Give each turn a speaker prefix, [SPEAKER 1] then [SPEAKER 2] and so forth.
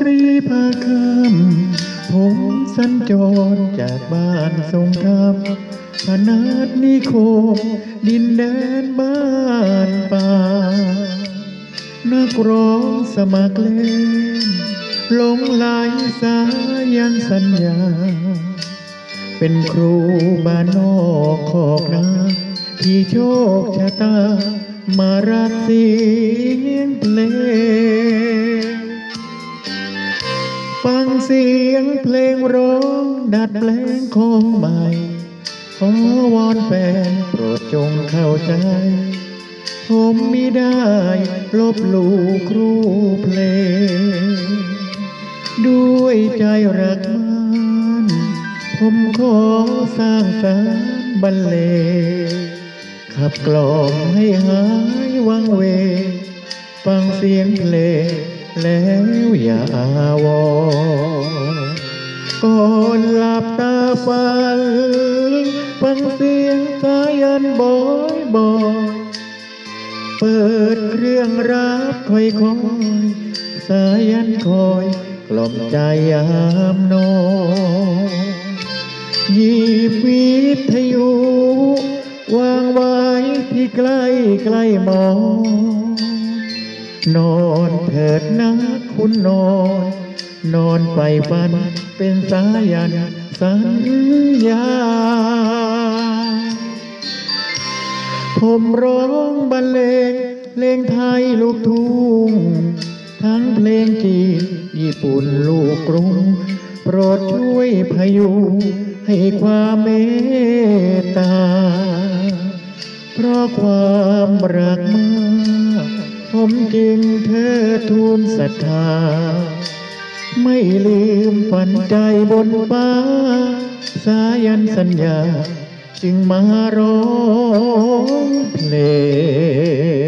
[SPEAKER 1] ตรีภาคำผมสัญจรจากบ้านทรงธรรมพนาดนิโคมดินแดนบ้านป่า นักร้องสมัครเล่นลงลายสายันสัญญา เป็นครูบ้านนอกขอบนาที่โชคชะตามารักเสียงเพลง เสียงเพลงร้องดัดแปลงของใหม่ ขอวอนแฟนโปรดจงเข้าใจ ผมมิได้ลบลู่ครูเพลง ด้วยใจรักมันผมขอสร้างสรรบรรเลงขับกล่อมให้หายวังเว ฟังเสียงเพลง แล้วอย่าอาวรก่อนหลับตาฝันฟังเสียงสายันบอยบอยเปิดเครื่องรับคอยคอยสายันคอยกล่อมใจยามนอนยีบวิทยุวางไว้ที่ใกล้ใกล้มอน นอนเถิดนะคุณนอน นอนไปฝันเป็นสายันสัญญา ผมร้องบรรเลงเพลงไทยลูกทุ่งทั้งเพลงจีนญี่ปุ่นลูกกรุงโปรดช่วยพยุงให้ความเมตตา เพราะความรักมาก ผมจึงเธอทูลศรัทธา ไม่ลืมฝันใจบนฟ้า สายันสัญญา จึงมาร้องเพลง